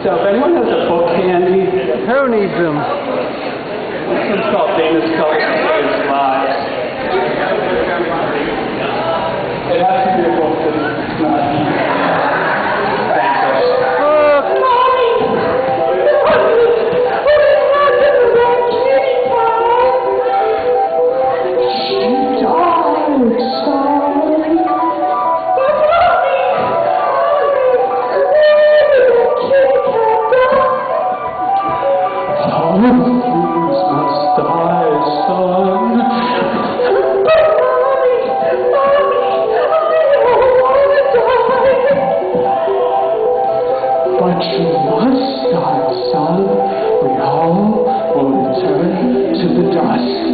So if anyone has a book handy, Who needs them? this one's called Dana's Color Is son. We all will return to the dust.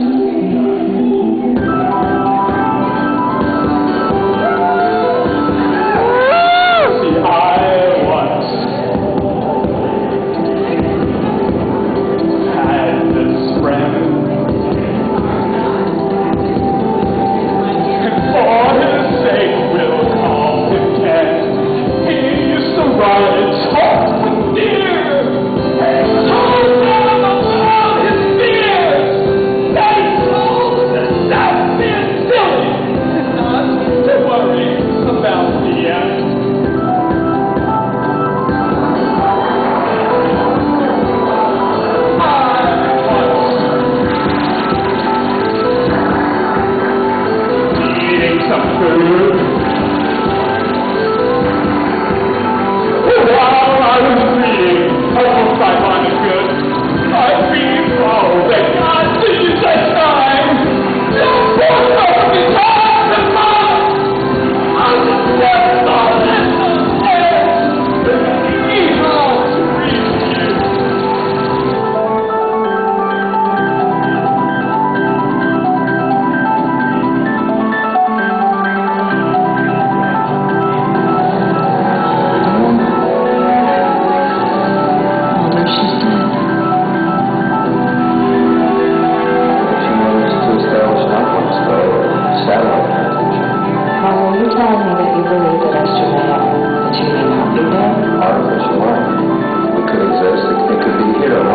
You tell me that you believe that Esther may have, that she may not be dead? Artificial life. It could exist. It, it could be here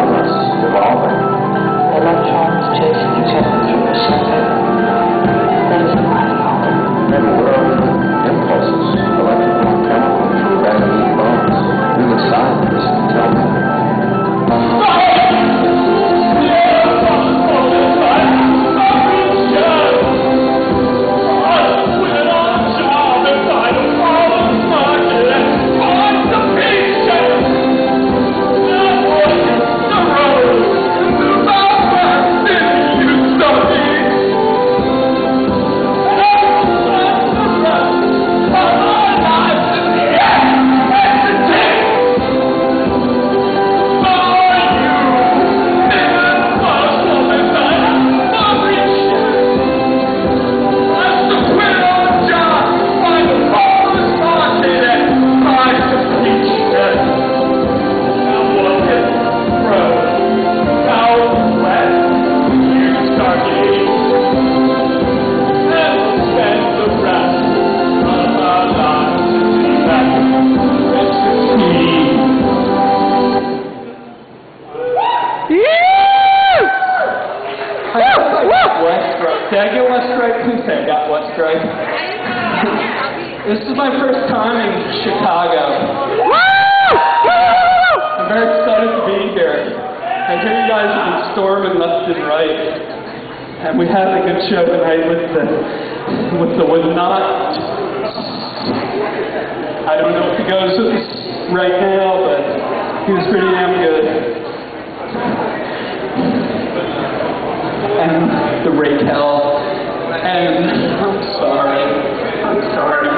Did I get one Stripe? Who said I got one Stripe. this is my first time in Chicago. I'm very excited to be here. I hear you guys have been storming left and right. And we had a good show tonight with the with the would not. I don't know if he goes with us right now, but he was pretty damn good. And the rake hell. And I'm sorry. I'm sorry.